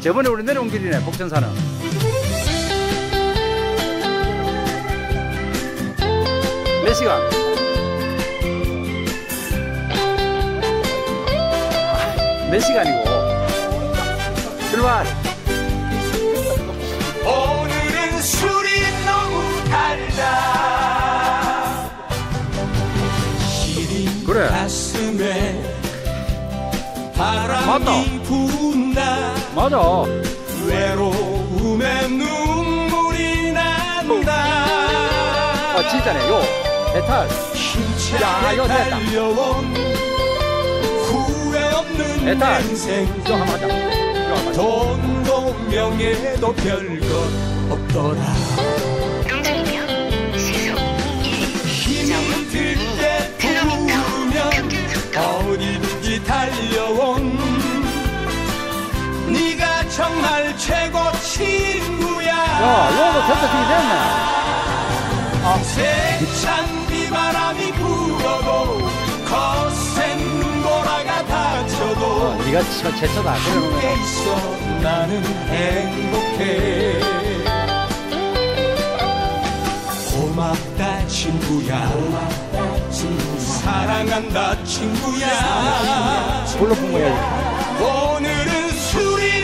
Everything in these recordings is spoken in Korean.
저번에 우리 내려온 길이네 복천사는 몇 시간? 아, 몇 시간이고 출발 오늘은 술이 너무 달다 그래. 바람이 맞다. 분다. 맞아. 외로움에 눈물이 난다. 아 진짜네 요. 배탈. 야, 힘차게 이거 됐다. 달려온 후회 없는 됐다. 인생. 이거 한번 하자. 이거 한번 하자. 돈도 명예도 별것 없더라 야야 요거 텐트 되게 됐네 세찬 비바람이 불어도 거센 눈보라가 닥쳐도 네가 저 최초다 함께 있어. 나는 행복해. 고맙다 친구야. 사랑한다 친구야. 불러 뿜어야지 오늘은 술이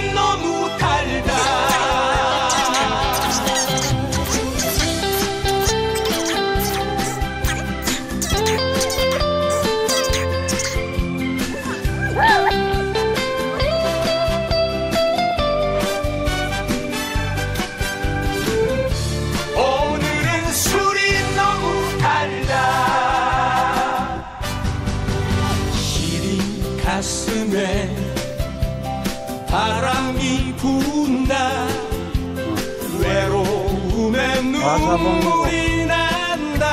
눈물이 난다.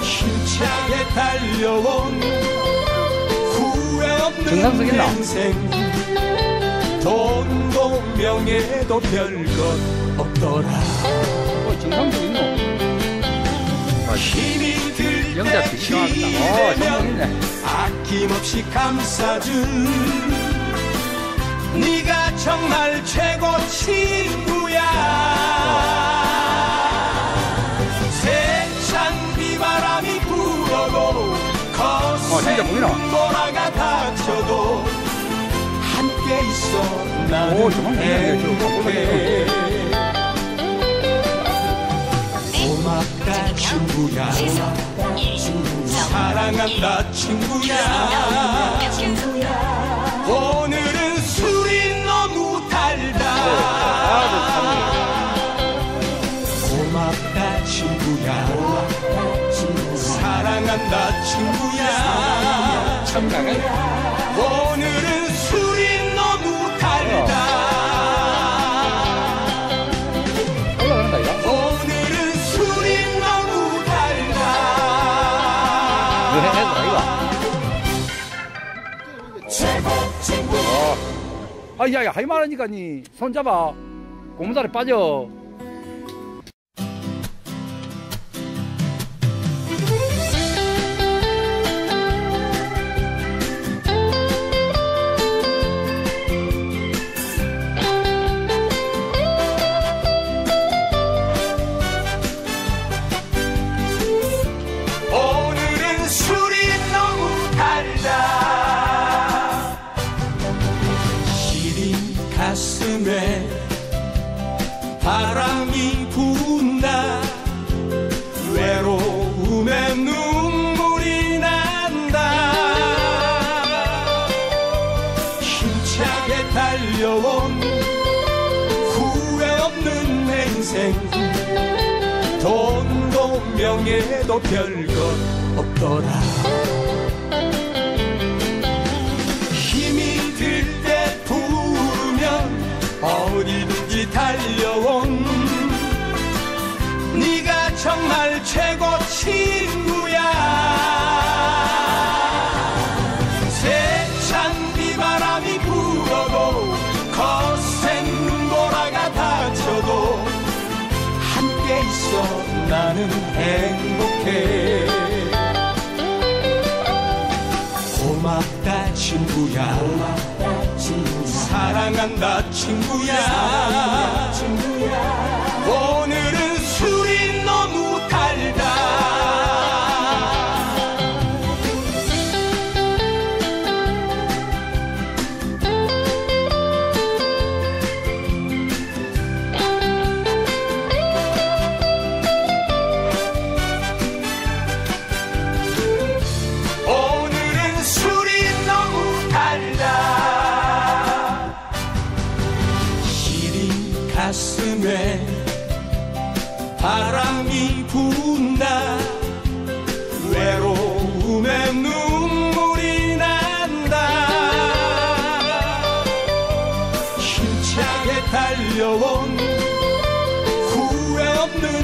힘차게 달려온 후회 없는? 인생. 돈도 명예도 별것 없더라. 어 힘이 들 영자 때 비교한다. 어 아낌없이 감싸줄 네가 정말 최고 친구야. 세찬 비바람이 불어도 진짜 거센? 눈보라가 닥쳐도 함께 있어. 나는 행복해. 고맙다 친구야. 시속 1, 사랑한다 친구야. 오늘 사랑한다 친구야. 오늘은 술이 너무 달다. 올라가는다 이거. 오늘은 술이 너무 달다. 이거. 해야 되나 이거 아, 야야 하이 말하니까 니 손잡아. 고무다리 빠져 바람이 분다. 외로움에 눈물이 난다. 힘차게 달려온 후회 없는 인생. 돈도 명예도 별것 없더라 나는 행복해. 고맙다 친구야. 친구야. 사랑한다 친구야. 오늘은 술이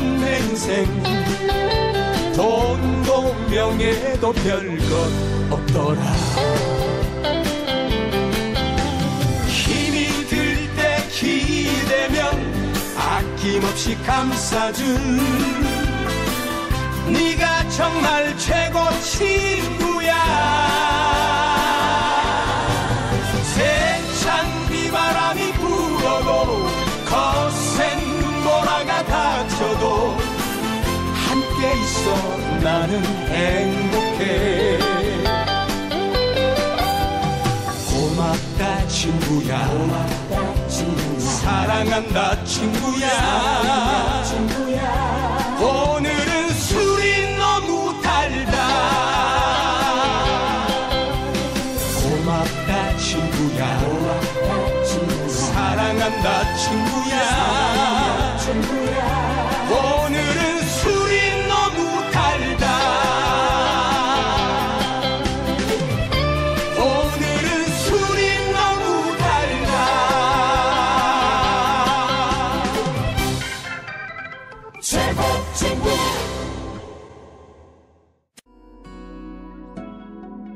없는 인생. 돈도 명예도 별것 없더라. 힘이 들 때 기대면 아낌없이 감싸줄 네가 정말 최고 친구야 있어. 나는 행복해. 고맙다 친구야. 사랑한다 친구야. 오늘은 술이 너무 달다. 고맙다 친구야. 사랑한다 친구야